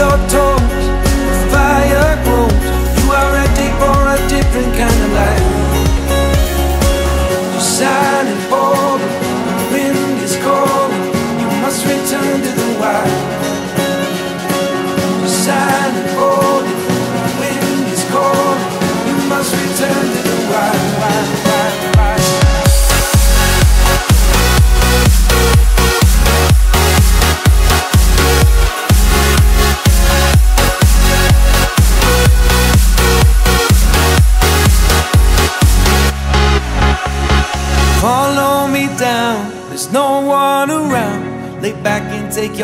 Your toes, the fire grows. You are ready for a different kind of life. You're silent, bold, the wind is cold. You must return to the wild.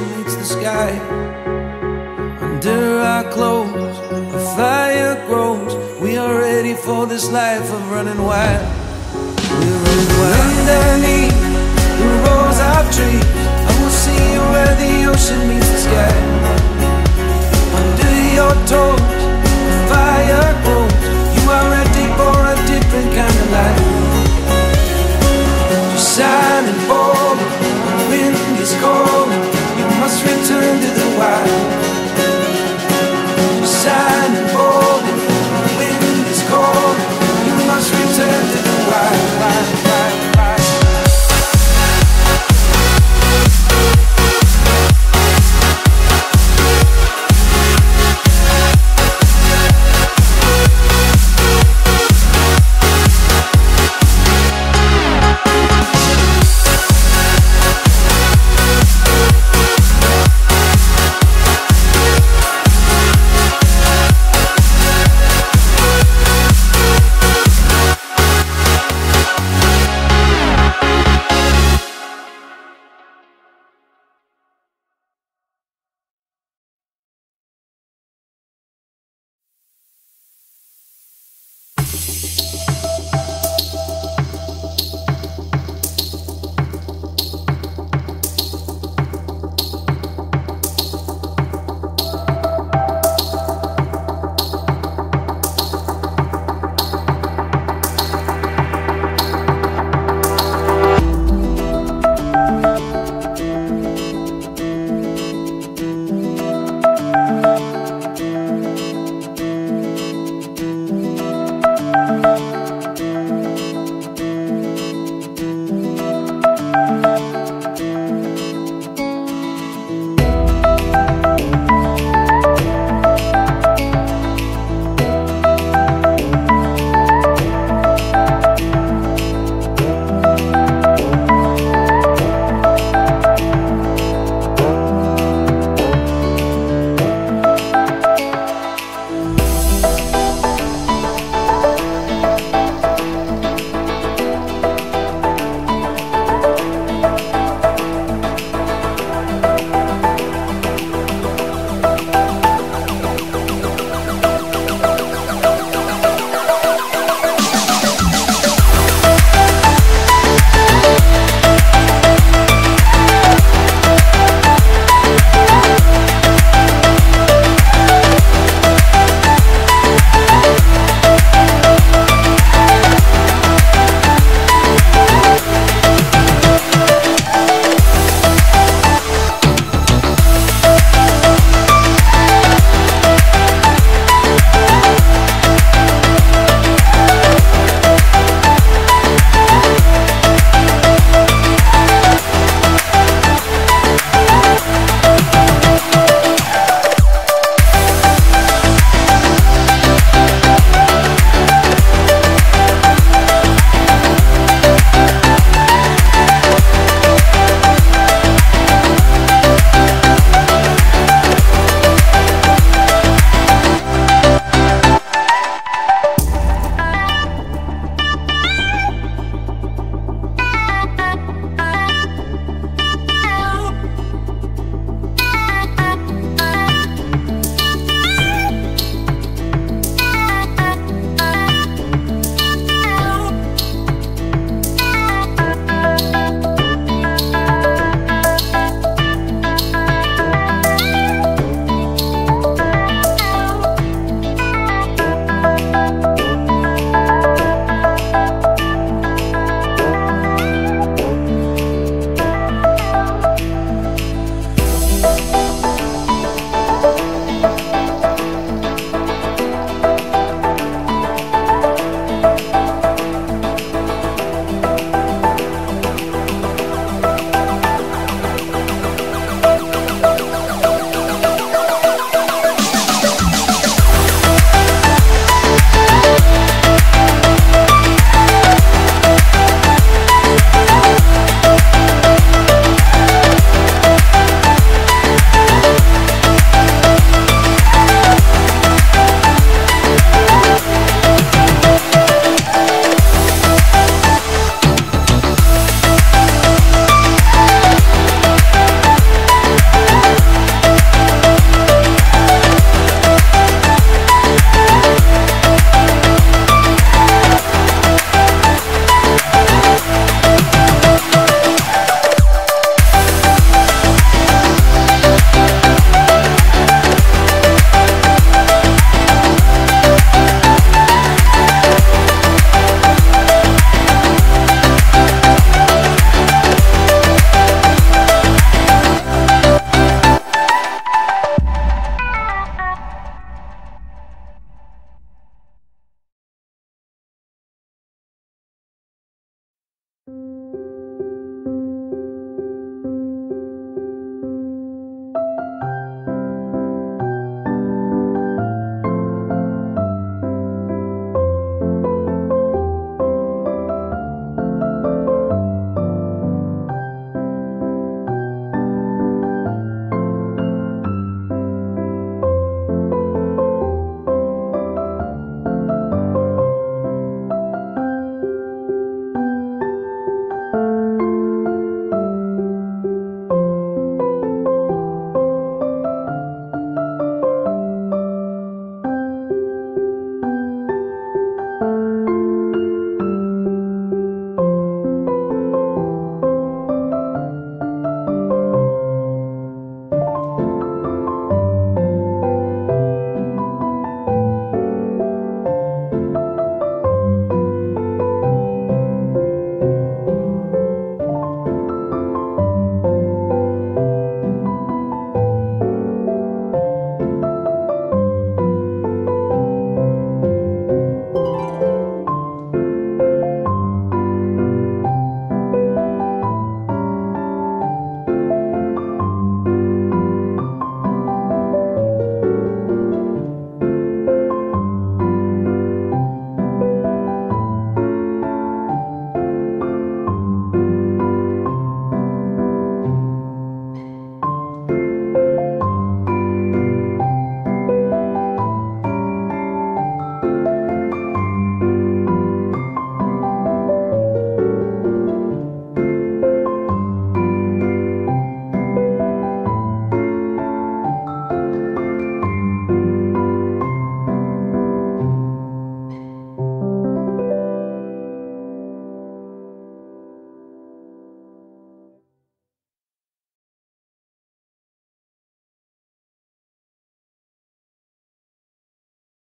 meets the sky. Under our clothes, a fire grows. We are ready for this life of running wild. We're running wild. Underneath the rows of trees, I will see you where the ocean meets the sky. Under your toes, the fire grows. You are ready for a different kind of life. You're